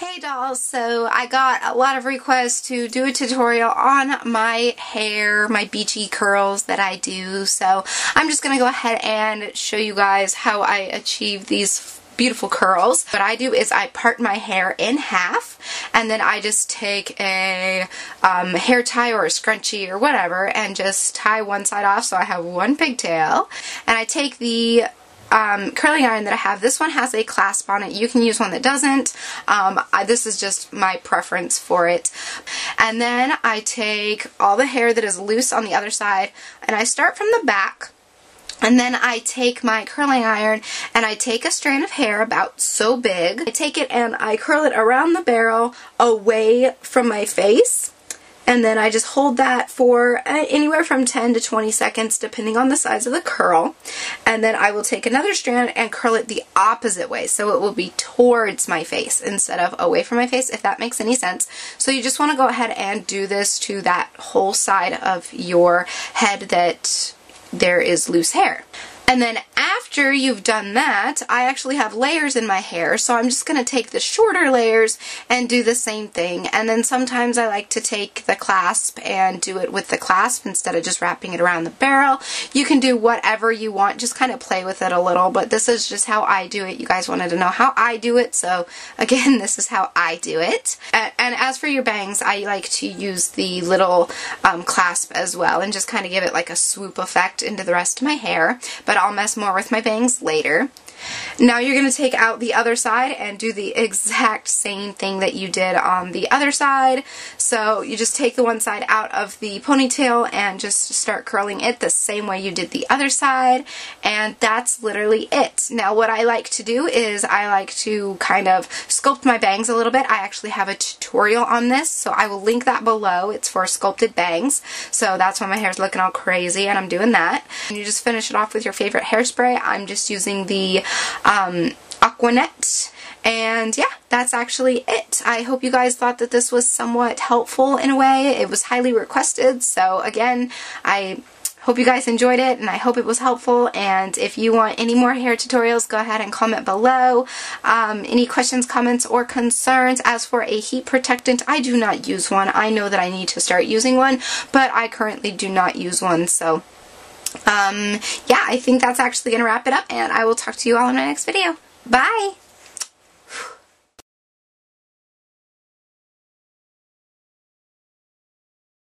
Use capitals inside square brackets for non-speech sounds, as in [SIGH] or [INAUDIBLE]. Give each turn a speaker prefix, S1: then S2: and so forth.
S1: Hey dolls, so I got a lot of requests to do a tutorial on my hair, my beachy curls that I do, so I'm just going to go ahead and show you guys how I achieve these beautiful curls. What I do is I part my hair in half and then I just take a um, hair tie or a scrunchie or whatever and just tie one side off so I have one pigtail. And I take the um, curling iron that I have. This one has a clasp on it. You can use one that doesn't. Um, I, this is just my preference for it. And then I take all the hair that is loose on the other side and I start from the back and then I take my curling iron and I take a strand of hair about so big. I take it and I curl it around the barrel away from my face and then I just hold that for uh, anywhere from 10 to 20 seconds depending on the size of the curl. And then I will take another strand and curl it the opposite way. So it will be towards my face instead of away from my face if that makes any sense. So you just want to go ahead and do this to that whole side of your head that there is loose hair. And then after you've done that, I actually have layers in my hair, so I'm just going to take the shorter layers and do the same thing. And then sometimes I like to take the clasp and do it with the clasp instead of just wrapping it around the barrel. You can do whatever you want, just kind of play with it a little, but this is just how I do it. You guys wanted to know how I do it, so [LAUGHS] again, this is how I do it. And, as for your bangs, I like to use the little um, clasp as well and just kind of give it like a swoop effect into the rest of my hair. But I'll mess more with my bangs later. Now you're going to take out the other side and do the exact same thing that you did on the other side. So you just take the one side out of the ponytail and just start curling it the same way you did the other side and that's literally it. Now what I like to do is I like to kind of sculpt my bangs a little bit. I actually have a tutorial on this so I will link that below. It's for sculpted bangs. So that's why my hair's looking all crazy and I'm doing that. And you just finish it off with your favorite hairspray. I'm just using the um, Aqua Net. And yeah, that's actually it. I hope you guys thought that this was somewhat helpful in a way. It was highly requested, so again, I hope you guys enjoyed it and I hope it was helpful and if you want any more hair tutorials go ahead and comment below um, any questions comments or concerns as for a heat protectant I do not use one I know that I need to start using one but I currently do not use one so um, yeah, I think that's actually going to wrap it up, and I will talk to you all in my next video. Bye!